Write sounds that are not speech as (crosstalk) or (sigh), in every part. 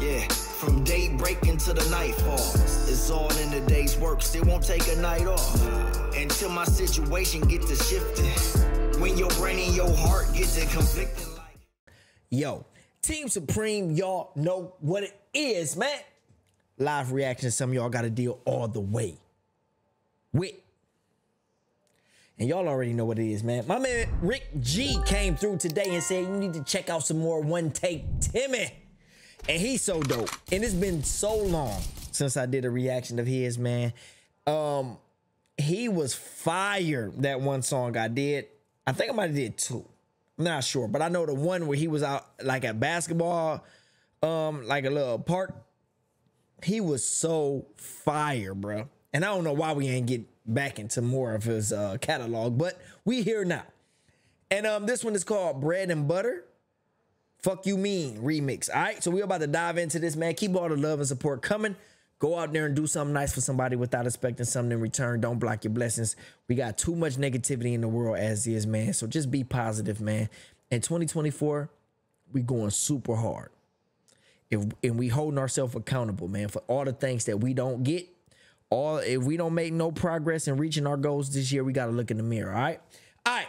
Yeah, from daybreak into the nightfall. It's all in the day's work, still won't take a night off. Until my situation get to shifting. When your brain and your heart get to conflicting Yo, Team Supreme, y'all know what it is, man. Live reaction, some y'all got to deal all the way with. And y'all already know what it is, man. My man Rick G came through today and said, You need to check out some more Wuntayk Timmy. And he's so dope. And it's been so long since I did a reaction of his, man. Um, he was fire that one song I did. I think I might have did two. I'm not sure, but I know the one where he was out like at basketball, um, like a little park. He was so fire, bro. And I don't know why we ain't get back into more of his uh, catalog, but we here now. And um, this one is called Bread and Butter. Fukumean remix. All right, so we're about to dive into this, man. Keep all the love and support coming. Go out there and do something nice for somebody without expecting something in return. Don't block your blessings. We got too much negativity in the world as is, man. So just be positive, man. In 2024, we going super hard. If and we holding ourselves accountable, man, for all the things that we don't get. All if we don't make no progress in reaching our goals this year, we got to look in the mirror. All right, all right,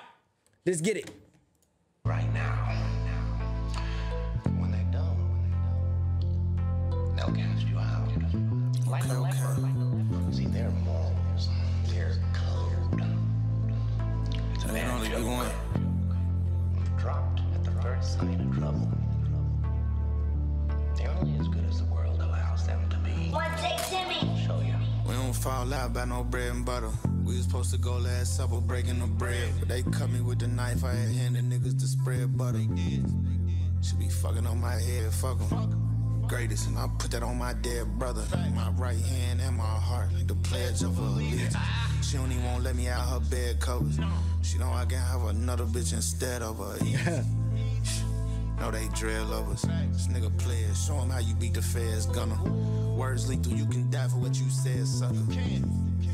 let's get it. right now. They'll cast you out. Like a leper. See, their morals, their code. It ain't only be one. Dropped at the first sign of trouble. They're only as good as the world allows them to be. Wuntayk Timmy. Show you. We don't fall out by no bread and butter. We was supposed to go last supper breaking the bread. But they cut me with the knife. I had handed niggas to spread butter. Should be fucking on my head, fuck 'em. Greatest, and I put that on my dead brother. My right hand and my heart, like the pledge of allegiance. She don't even won't let me out her bed covers. She know I can have another bitch instead of her. (laughs) No, they dread lovers. This nigga players, show him how you beat the feds, gunner. Words lethal, you can die for what you said, sucker.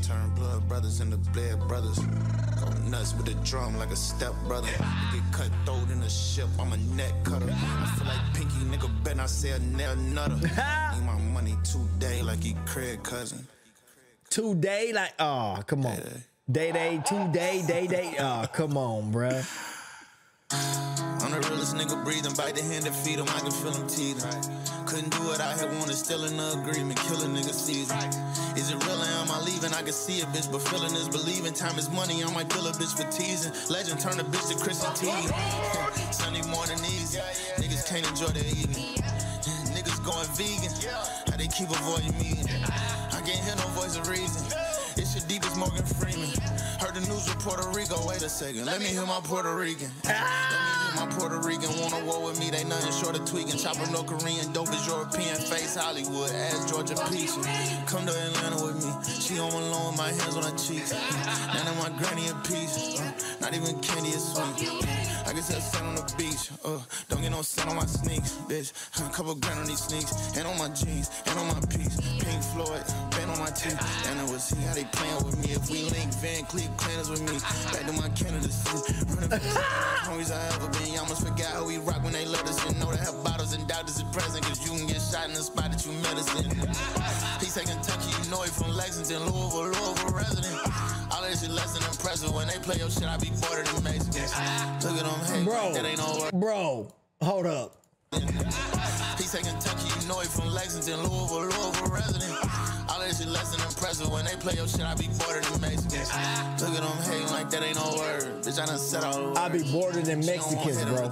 Turn blood brothers into blood brothers. Go nuts with the drum like a step brother. Get cut throat in a ship, I'm a net cutter. I feel like Pinky, nigga, bet I say a nail nutter. Need my money today like he Craig cousin. Two day, like, oh, come on. Day day, two day, day day. Oh, come on, bruh. I'm the realest nigga breathing, bite the hand that feed him, I can feel him teething. Couldn't do what I had wanted, still in the agreement, kill a nigga season. Is it real or am I leaving? I can see it, bitch, but feeling is believing. Time is money, I might kill a bitch for teasing. Legend turn a bitch to Chrissy Teigen. (laughs) Sunday morning easy, can't enjoy their evening. Niggas going vegan, how they keep avoiding me. I can't hear no voice of reason. It's your deepest Morgan Freeman. Heard the news from Puerto Rico. Wait a second, let me hear my Puerto Rican. My Puerto Rican wanna war with me. They nothing short of tweaking. Chopper no Korean, dope as European. Face Hollywood, ass Georgia Peach. Come to Atlanta with me. She home alone with my hands on her cheeks. None of my granny in peace. Uh, don't get no sand on my sneaks, bitch. A couple grand on these sneaks, and on my jeans, and on my piece. Pink Floyd, band on my teeth. And it was see how they playing with me. If we link Van Cleef Clanders with me, back to my candidacy. Running (laughs) homies I ever been. You almost forgot how we rock when they let us in. Know they have bottles and doctors is present, cause you can get shot in the spot that you medicine. He say Kentucky, you know he from Lexington, Louisville, Louisville impressive. When they play your shit, I be border than Mexicans. Look at them, hey, Bro, that ain't no word. bro, hold up. (laughs) He say Kentucky, you know he from Lexington, Louisville, Louisville resident. All that shit less than impressive. When they play your shit, I be border than Mexicans. Look at them hating like that ain't no word. Bitch, I done said all the words. I be border than She Mexicans, bro.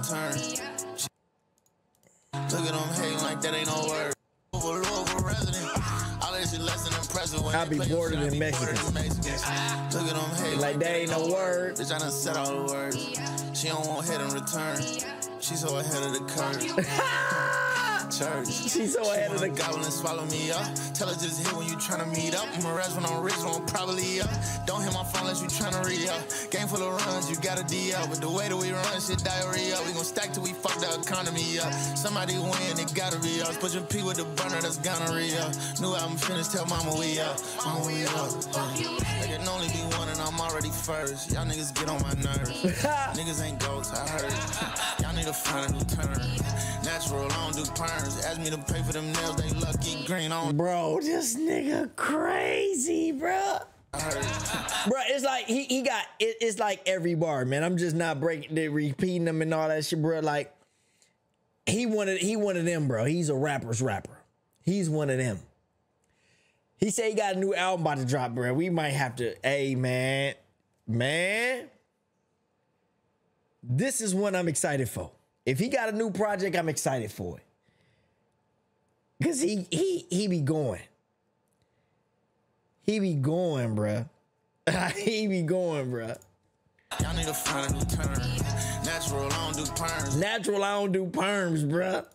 Look at them hating like that ain't no word. Louisville, Louisville resident. All that shit less than impressive. I'll be play your border shit, I than be border Mexicans. than Mexicans. Look at them hating Like that ain't no word. Bitch, I done said all the words. She don't want hit in return. She's so ahead of the curve. (laughs) Church. (laughs) She's so ahead of the Wanna and swallow me up. Tell her just hit when you tryna meet up. I'm a rest when I'm rich, when I'm probably up. Don't hit my phone unless you tryna read up. Game full of runs, you gotta D up. But the way that we run, shit diarrhea. We gon' stack till we fuck the economy up. Somebody win, it gotta be us. Put your P with the burner, that's gonorrhea. New album finished, tell mama we up. Mama we up. Uh, there can only be one and I'm already first. Y'all niggas get on my nerves. (laughs) niggas ain't goats, I heard. Y'all need to find a new turn. Natural, I don't do perms. Ask me to pay for them nails, they lucky green on. Bro, this nigga crazy, bro. Bro, it's like he, he got it, it's like every bar, man. I'm just not breaking the repeating them and all that shit, bro. Like he wanted he one of them, bro. He's a rapper's rapper. He's one of them. He said he got a new album about to drop, bro. We might have to, hey man, man. This is one I'm excited for. If he got a new project, I'm excited for it. Cause he he he be going. He be going, bruh. (laughs) he be going, bruh. Y'all need to find a new turn. Natural, I don't do perms. Natural, I don't do perms, bruh.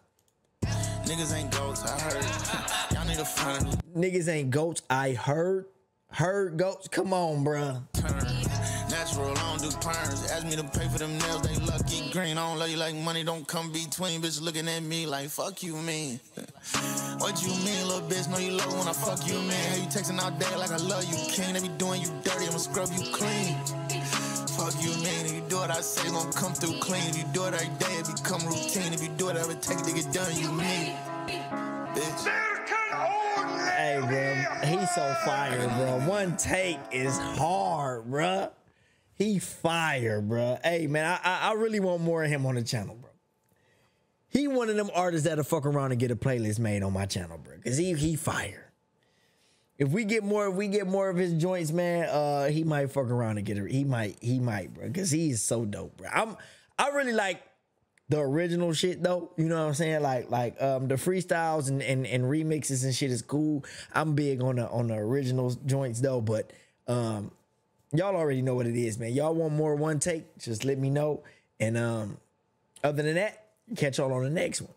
Niggas ain't goats, I heard. (laughs) Y'all need to find a new Niggas ain't goats. I heard. Heard goats. Come on, bruh. turn. Natural, I don't do perms. Ask me to pay for them nails, they lucky green. I don't love you like money, don't come between. Bitch looking at me like, fuck you, mean. (laughs) what you mean, little bitch? Know you love when I fuck you, man. Hey, you texting all day like I love you, king. They be doing you dirty, I'ma scrub you clean. Fuck you, man. If you do what I say, gon' come through clean. If you do it every day, it become routine. If you do it take to get done, you mean. Bitch. Hey, bro. He's so fire, bro. Wuntayk is hard, bruh. He fire, bro. Hey, man, I, I really want more of him on the channel, bro. He one of them artists that'll fuck around and get a playlist made on my channel, bro. Cause he he fire. If we get more, if we get more of his joints, man, uh, he might fuck around and get it. He might, he might, bro. Cause he is so dope, bro. I'm I really like the original shit though. You know what I'm saying? Like like um the freestyles and, and, and remixes and shit is cool. I'm big on the on the original joints though, but um y'all already know what it is, man. Y'all want more Wuntayk? Just let me know. And um other than that, catch y'all on the next one.